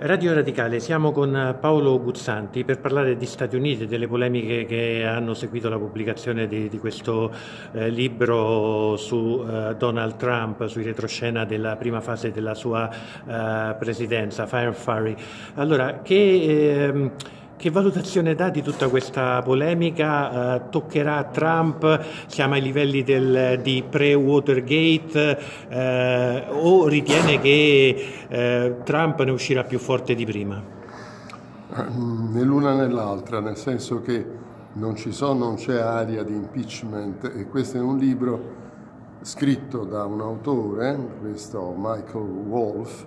Radio Radicale, siamo con Paolo Guzzanti per parlare di Stati Uniti e delle polemiche che hanno seguito la pubblicazione di, di questo eh, libro su eh, Donald Trump, sui retroscena della prima fase della sua eh, presidenza, Fire Fury. Allora, che ehm, che valutazione dà di tutta questa polemica? Eh, toccherà Trump? Siamo ai livelli del, di pre-Watergate eh, o ritiene che eh, Trump ne uscirà più forte di prima? Né l'una né l'altra, nel senso che non ci sono, non c'è aria di impeachment e questo è un libro scritto da un autore, questo Michael Wolff,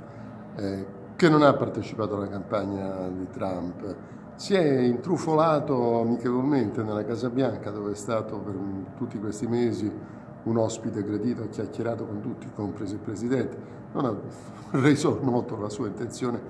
eh, che non ha partecipato alla campagna di Trump. Si è intrufolato amichevolmente nella Casa Bianca dove è stato per tutti questi mesi un ospite gradito, ha chiacchierato con tutti, compreso il Presidente, non ha reso noto la sua intenzione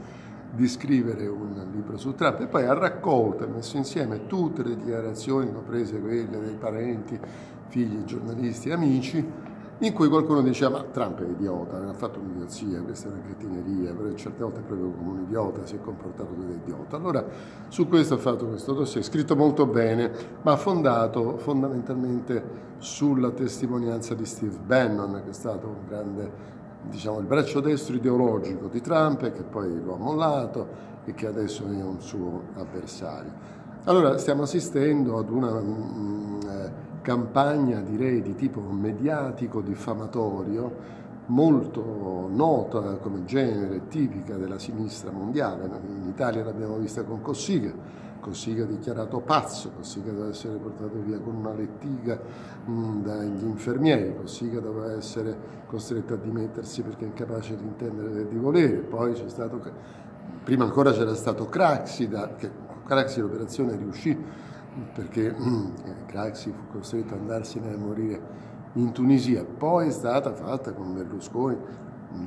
di scrivere un libro su Trump. E poi ha raccolto e messo insieme tutte le dichiarazioni, comprese quelle dei parenti, figli, giornalisti, amici, in cui qualcuno diceva ma Trump è idiota, ha fatto un'idiozia, questa è una cretineria, certe volte proprio come un idiota si è comportato come un idiota. Allora su questo ha fatto questo dossier, scritto molto bene, ma fondato fondamentalmente sulla testimonianza di Steve Bannon, che è stato un grande, diciamo, il braccio destro ideologico di Trump e che poi lo ha mollato e che adesso è un suo avversario. Allora stiamo assistendo ad una... Campagna direi di tipo mediatico diffamatorio molto nota come genere, tipica della sinistra mondiale. In Italia l'abbiamo vista con Cossiga, Cossiga dichiarato pazzo, Cossiga doveva essere portato via con una lettiga mh, mm, dagli infermieri, Cossiga doveva essere costretto a dimettersi perché è incapace di intendere e di volere, poi c'è stato, prima ancora c'era stato Craxi, da, che Craxi l'operazione riuscì perché mm, Craxi fu costretto ad andarsene a morire in Tunisia, poi è stata fatta con Berlusconi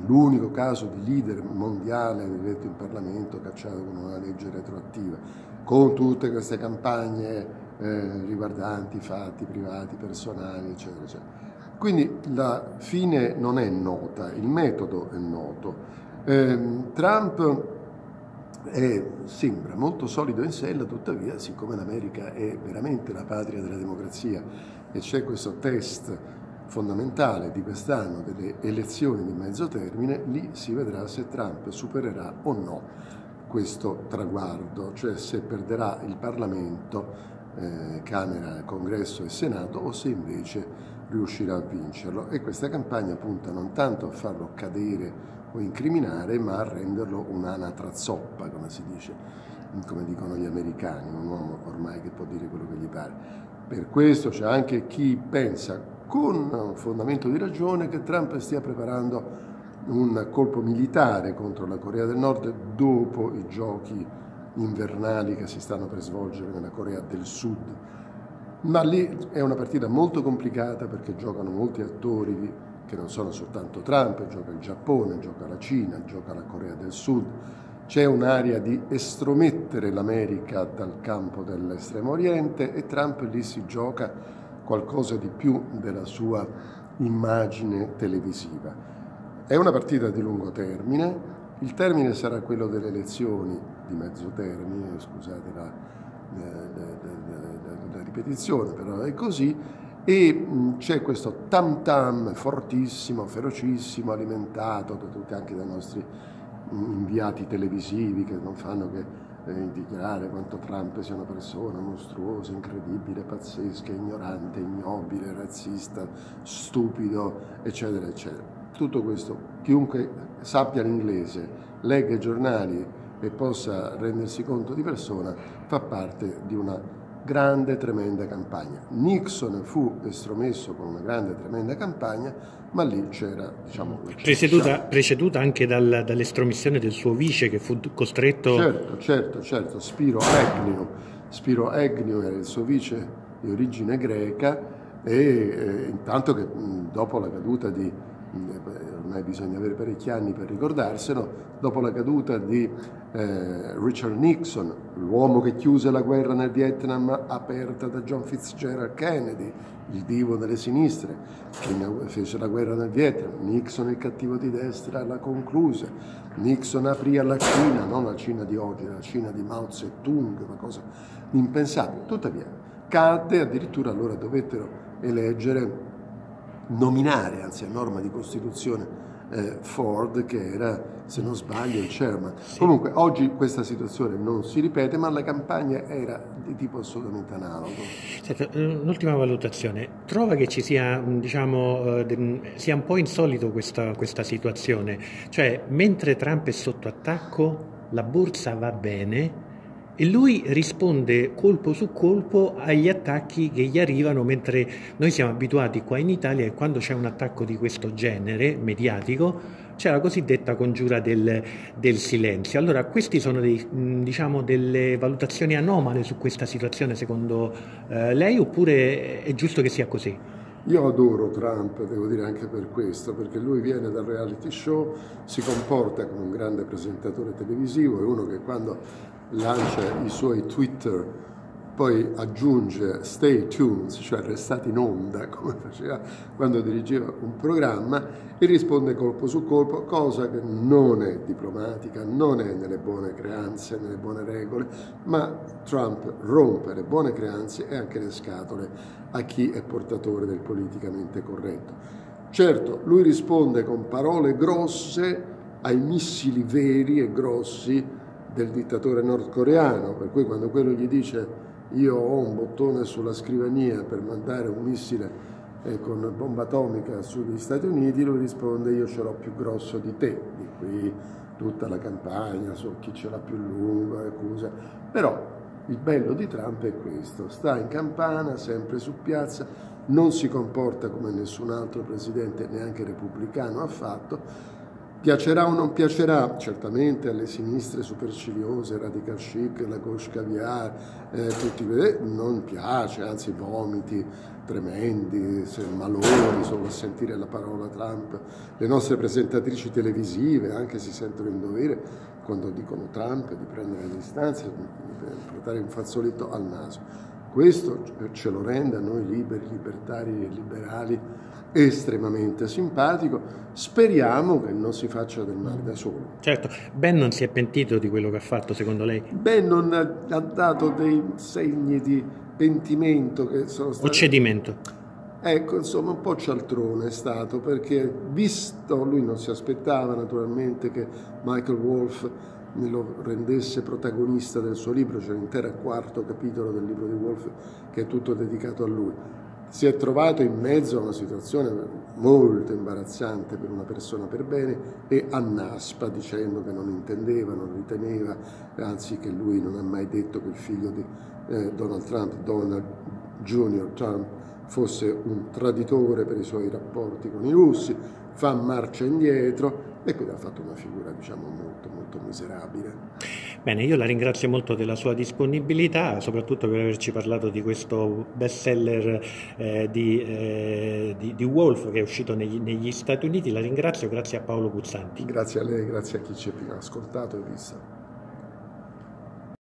l'unico caso di leader mondiale eletto in Parlamento cacciato con una legge retroattiva, con tutte queste campagne eh, riguardanti fatti privati, personali, eccetera, eccetera. Quindi la fine non è nota, il metodo è noto. Eh, Trump è, sembra molto solido in sella, tuttavia, siccome l'America è veramente la patria della democrazia e c'è questo test fondamentale di quest'anno delle elezioni di mezzo termine, lì si vedrà se Trump supererà o no questo traguardo, cioè se perderà il Parlamento, eh, Camera, Congresso e Senato o se invece riuscirà a vincerlo. E questa campagna punta non tanto a farlo cadere o incriminare, ma a renderlo un'anatra zoppa, come si dice, come dicono gli americani, un uomo ormai che può dire quello che gli pare. Per questo c'è anche chi pensa, con fondamento di ragione, che Trump stia preparando un colpo militare contro la Corea del Nord dopo i giochi invernali che si stanno per svolgere nella Corea del Sud. Ma lì è una partita molto complicata perché giocano molti attori che non sono soltanto Trump, gioca il Giappone, gioca la Cina, gioca la Corea del Sud. C'è un'area di estromettere l'America dal campo dell'estremo oriente e Trump lì si gioca qualcosa di più della sua immagine televisiva. È una partita di lungo termine, il termine sarà quello delle elezioni di mezzo termine, scusate la, la ripetizione, però è così, e c'è questo tam tam fortissimo, ferocissimo, alimentato anche dai nostri inviati televisivi che non fanno che eh, dichiarare quanto Trump sia una persona mostruosa, incredibile, pazzesca, ignorante, ignobile, razzista, stupido, eccetera, eccetera. Tutto questo, chiunque sappia l'inglese, legga i giornali e possa rendersi conto di persona, fa parte di una grande, tremenda campagna. Nixon fu estromesso con una grande, tremenda campagna, ma lì c'era, diciamo... Preceduta, preceduta anche dal, dall'estromissione del suo vice che fu costretto... Certo, certo, certo, Spiro Agnew. Spiro Agnew era il suo vice di origine greca e eh, intanto che mh, dopo la caduta di ormai bisogna avere parecchi anni per ricordarselo, dopo la caduta di eh, Richard Nixon, l'uomo che chiuse la guerra nel Vietnam aperta da John Fitzgerald Kennedy, il divo delle sinistre, che fece la guerra nel Vietnam, Nixon il cattivo di destra la concluse, Nixon aprì alla Cina, non la Cina di oggi, la Cina di Mao Zedong, una cosa impensabile, tuttavia cadde, addirittura allora dovettero eleggere nominare, anzi a norma di Costituzione, eh, Ford che era, se non sbaglio, il chairman. Sì. Comunque oggi questa situazione non si ripete, ma la campagna era di tipo assolutamente analogo. Eh, un'ultima valutazione. Trova che ci sia, diciamo, eh, sia un po' insolito questa, questa situazione? Cioè, mentre Trump è sotto attacco, la borsa va bene, e lui risponde colpo su colpo agli attacchi che gli arrivano mentre noi siamo abituati qua in Italia e quando c'è un attacco di questo genere mediatico c'è la cosiddetta congiura del, del silenzio. Allora queste sono dei, diciamo, delle valutazioni anomale su questa situazione secondo eh, lei oppure è giusto che sia così? Io adoro Trump, devo dire anche per questo, perché lui viene dal reality show, si comporta come un grande presentatore televisivo, è uno che quando lancia i suoi Twitter poi aggiunge stay tuned, cioè restate in onda, come faceva quando dirigeva un programma, e risponde colpo su colpo, cosa che non è diplomatica, non è nelle buone creanze, nelle buone regole, ma Trump rompe le buone creanze e anche le scatole a chi è portatore del politicamente corretto. Certo, lui risponde con parole grosse ai missili veri e grossi del dittatore nordcoreano, per cui quando quello gli dice io ho un bottone sulla scrivania per mandare un missile eh, con bomba atomica sugli Stati Uniti, lui risponde io ce l'ho più grosso di te, di qui tutta la campagna su chi ce l'ha più lungo, accusa. Però il bello di Trump è questo, sta in campana, sempre su piazza, non si comporta come nessun altro presidente, neanche repubblicano, ha fatto, Piacerà o non piacerà? Certamente alle sinistre superciliose, radical chic, la gauche caviar, eh, tutti, eh, non piace, anzi vomiti tremendi, malori solo a sentire la parola Trump. Le nostre presentatrici televisive anche si sentono in dovere, quando dicono Trump, di prendere le distanze, di portare un fazzoletto al naso. Questo ce lo rende a noi liberi, libertari e liberali estremamente simpatico. Speriamo che non si faccia del male da solo. Certo, Ben non si è pentito di quello che ha fatto, secondo lei? Ben non ha dato dei segni di pentimento che sono stati... O cedimento? Ecco, insomma, un po' cialtrone è stato, perché visto, lui non si aspettava naturalmente che Michael Wolff lo rendesse protagonista del suo libro, c'è l'intero quarto capitolo del libro di Wolf che è tutto dedicato a lui. Si è trovato in mezzo a una situazione molto imbarazzante per una persona per bene e annaspa dicendo che non intendeva, non riteneva, anzi che lui non ha mai detto che il figlio di eh, Donald Trump, Donald Jr. Trump, fosse un traditore per i suoi rapporti con i russi, fa marcia indietro e quindi ha fatto una figura diciamo molto molto miserabile. Bene, io la ringrazio molto della sua disponibilità, soprattutto per averci parlato di questo bestseller eh, di, eh, di, di, Wolf che è uscito negli, negli Stati Uniti. La ringrazio, grazie a Paolo Guzzanti. Grazie a lei, grazie a chi ci ha ascoltato e visto.